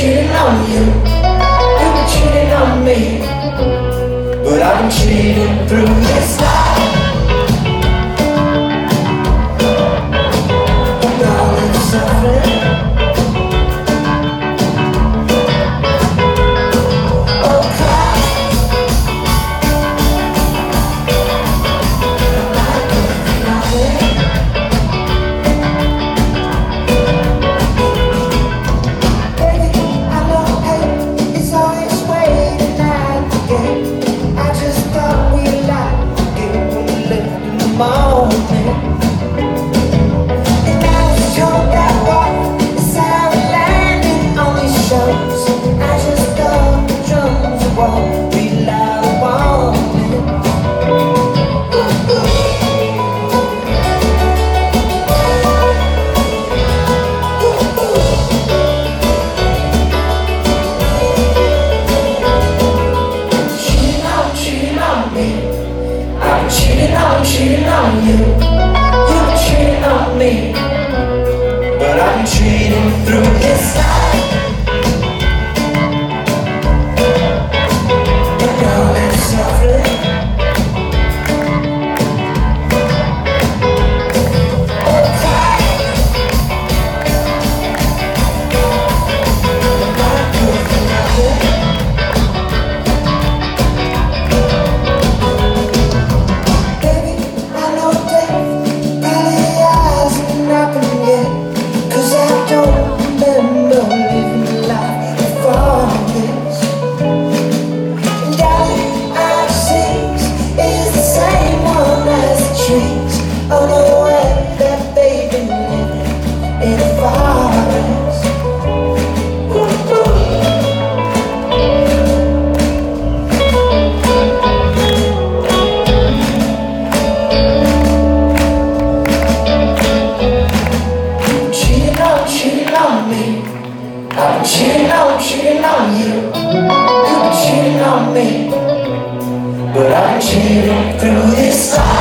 cheating on you. You've been cheating on me. But I've been cheating through this life. I'm cheating on, cheating on you. you're cheating on me. But I'm cheating through this time.